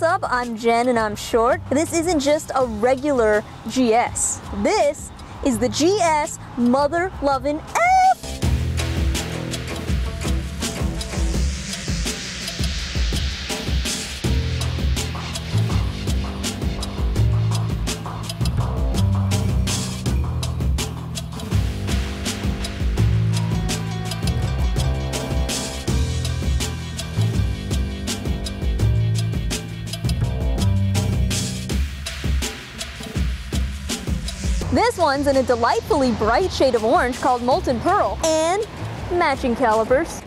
what's up? I'm Jenn and I'm short. This isn't just a regular GS. This is the GS Mother Lovin' This one's in a delightfully bright shade of orange called Molten Pearl and matching calipers.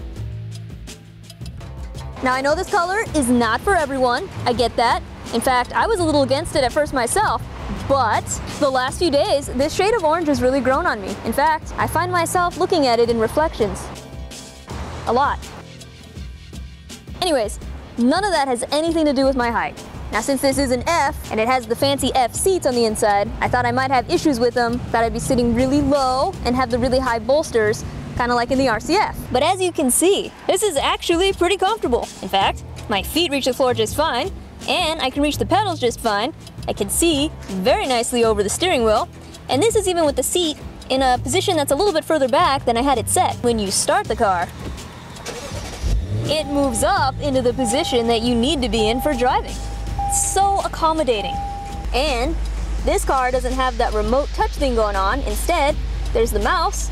Now I know this color is not for everyone, I get that. In fact, I was a little against it at first myself, but the last few days, this shade of orange has really grown on me. In fact, I find myself looking at it in reflections. A lot. Anyways, none of that has anything to do with my height. Now since this is an F and it has the fancy F seats on the inside, I thought I might have issues with them, that I'd be sitting really low and have the really high bolsters, kind of like in the RCF. But as you can see, this is actually pretty comfortable. In fact, my feet reach the floor just fine, and I can reach the pedals just fine. I can see very nicely over the steering wheel, and this is even with the seat in a position that's a little bit further back than I had it set. When you start the car, it moves up into the position that you need to be in for driving so accommodating. And this car doesn't have that remote touch thing going on. Instead, there's the mouse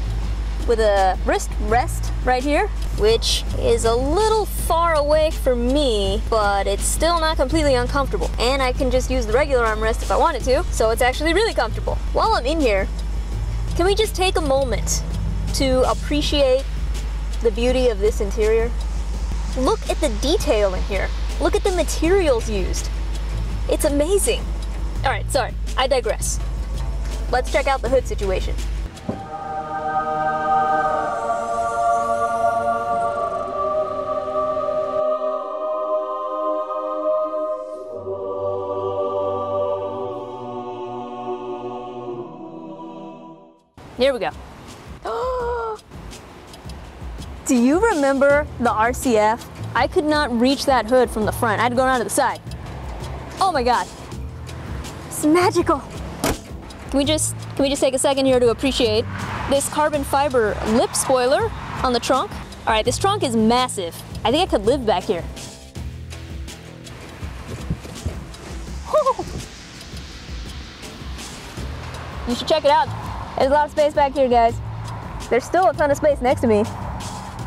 with a wrist rest right here, which is a little far away for me, but it's still not completely uncomfortable. And I can just use the regular armrest if I wanted to, so it's actually really comfortable. While I'm in here, can we just take a moment to appreciate the beauty of this interior? Look at the detail in here. Look at the materials used. It's amazing. All right, sorry, I digress. Let's check out the hood situation. Here we go. Do you remember the RCF? I could not reach that hood from the front. I had to go around to the side. Oh my God. It's magical. Can we just can we just take a second here to appreciate this carbon fiber lip spoiler on the trunk? All right, this trunk is massive. I think I could live back here. You should check it out. There's a lot of space back here, guys. There's still a ton of space next to me.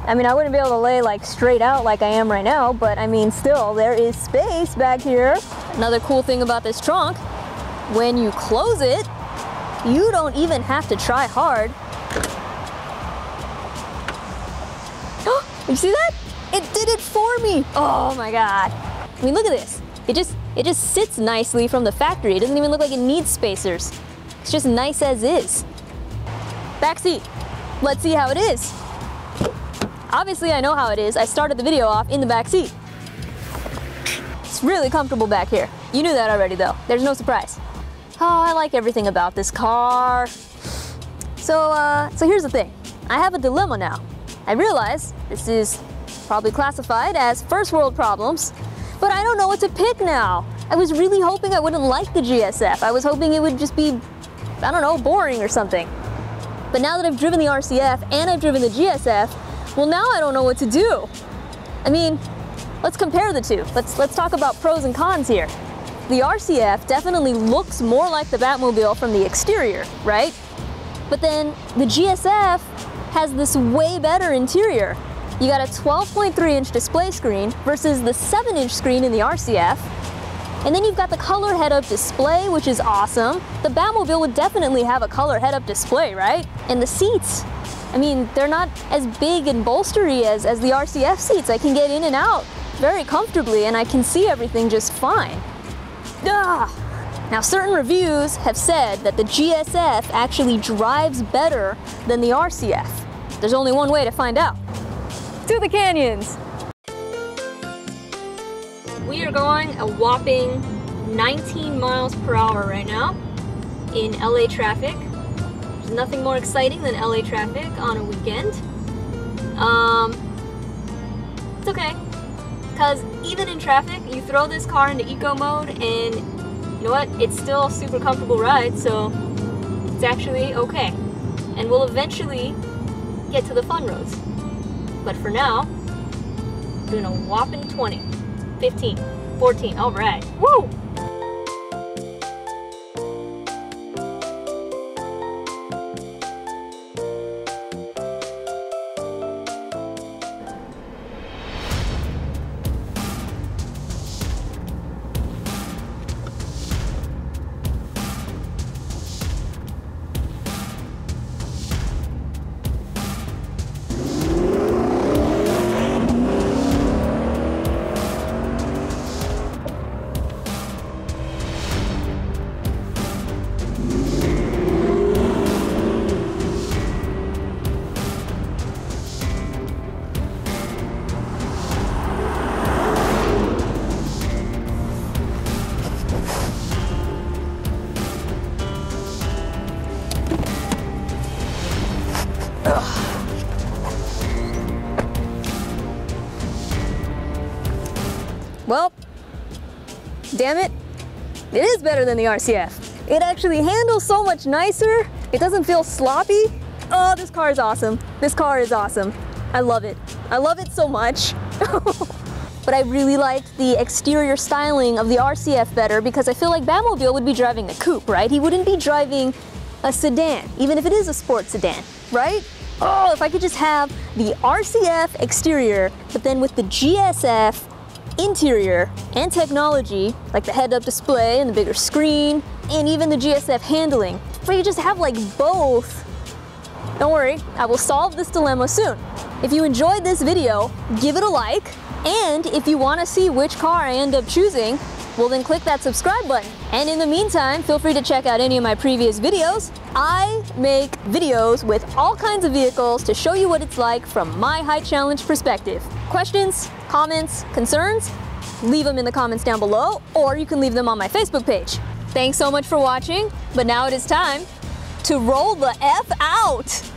I mean, I wouldn't be able to lay like straight out like I am right now, but I mean, still, there is space back here. Another cool thing about this trunk, when you close it, you don't even have to try hard. Oh, you see that? It did it for me. Oh my God. I mean, look at this. It just, it just sits nicely from the factory. It doesn't even look like it needs spacers. It's just nice as is. Back seat. Let's see how it is. Obviously I know how it is. I started the video off in the back seat. It's really comfortable back here. You knew that already though. There's no surprise. Oh, I like everything about this car. So, uh, so here's the thing. I have a dilemma now. I realize this is probably classified as first world problems, but I don't know what to pick now. I was really hoping I wouldn't like the GSF. I was hoping it would just be, I don't know, boring or something. But now that I've driven the RCF and I've driven the GSF, well, now I don't know what to do. I mean, let's compare the two. Let's, let's talk about pros and cons here. The RCF definitely looks more like the Batmobile from the exterior, right? But then the GSF has this way better interior. You got a 12.3 inch display screen versus the 7 inch screen in the RCF. And then you've got the color head-up display, which is awesome. The Batmobile would definitely have a color head-up display, right? And the seats, I mean, they're not as big and bolstery as, as the RCF seats. I can get in and out very comfortably and I can see everything just fine. Ugh. Now, certain reviews have said that the GSF actually drives better than the RCF. There's only one way to find out. To the canyons! We are going a whopping 19 miles per hour right now in LA traffic There's nothing more exciting than LA traffic on a weekend. Um, it's okay. Because even in traffic, you throw this car into eco mode and you know what? It's still a super comfortable ride, so it's actually okay. And we'll eventually get to the fun roads. But for now, doing a whopping 20, 15, 14, all right. Woo! Well, damn it, it is better than the RCF. It actually handles so much nicer. It doesn't feel sloppy. Oh, this car is awesome. This car is awesome. I love it. I love it so much. but I really liked the exterior styling of the RCF better because I feel like Batmobile would be driving a coupe, right? He wouldn't be driving a sedan, even if it is a sports sedan, right? Oh, if I could just have the RCF exterior, but then with the GSF interior and technology, like the head-up display and the bigger screen, and even the GSF handling. But you just have like both. Don't worry, I will solve this dilemma soon. If you enjoyed this video, give it a like, and if you want to see which car I end up choosing, well then click that subscribe button. And in the meantime, feel free to check out any of my previous videos. I make videos with all kinds of vehicles to show you what it's like from my height challenge perspective. Questions, comments, concerns? Leave them in the comments down below, or you can leave them on my Facebook page. Thanks so much for watching, but now it is time to roll the F out.